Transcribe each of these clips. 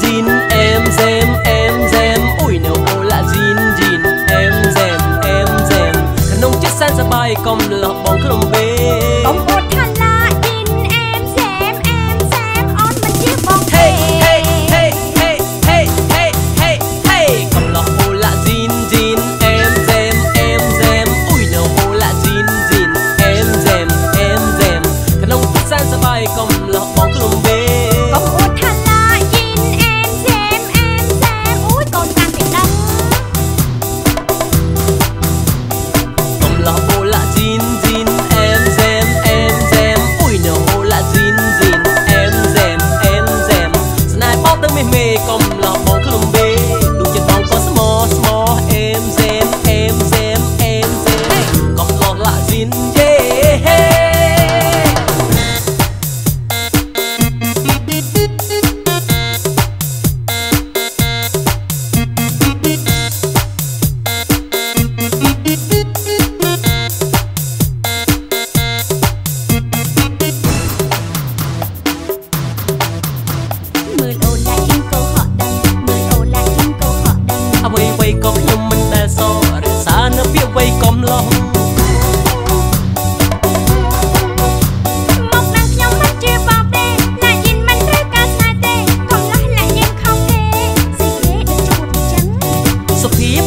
dìn em dèm em dèm ui nấu ô lạ dìn dìn em dèm em dèm khăn ông chết sang sa bay com là bóng không bê ông có ខ្ញុំមិនដែលសរសានៅពាក្យវ័យកំឡោះ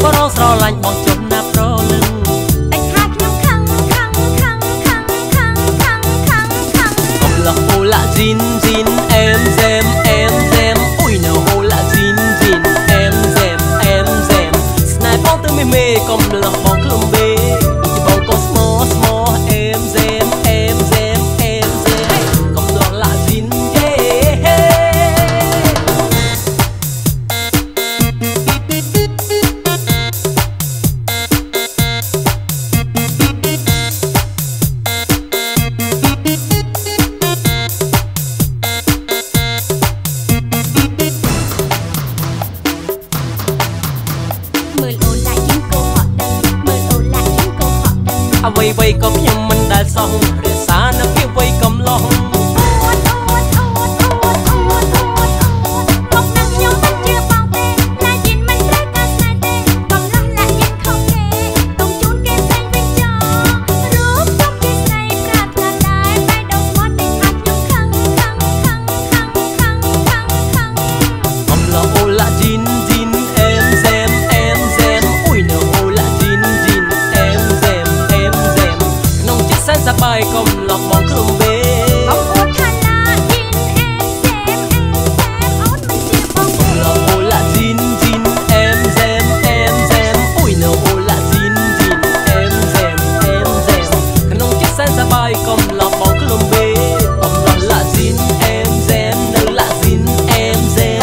បរោស្រឡាញ់បងជុំ lửa bóng lùm về. អ្វីអ្វីក៏ខ្ញុំមិនដែលសោះរក្សានៅពីអ្វីកំឡោះ sapai không lọt bọn thương về. Ông út em xem em xem út mình chia bọn cùng lòng ô là em xem em xem. Ui nào ô là xin xin em xem em xem. Khả năng chiếc sen sapai không lọt bọn thương về. Ông em xem nữ là xin em xem.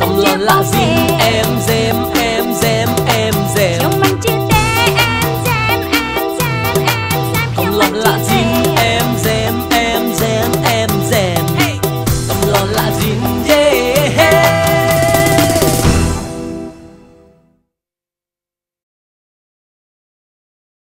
Ông út hà la em xem em xem